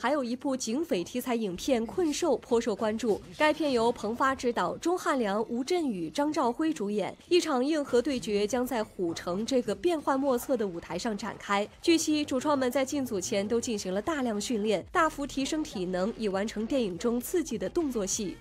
还有一部警匪题材影片困兽颇受关注。该片由彭发执导钟汉良吴镇宇张兆辉主演一场硬核对决将在虎城这个变幻莫测的舞台上展开。据悉主创们在进组前都进行了大量训练大幅提升体能以完成电影中刺激的动作戏。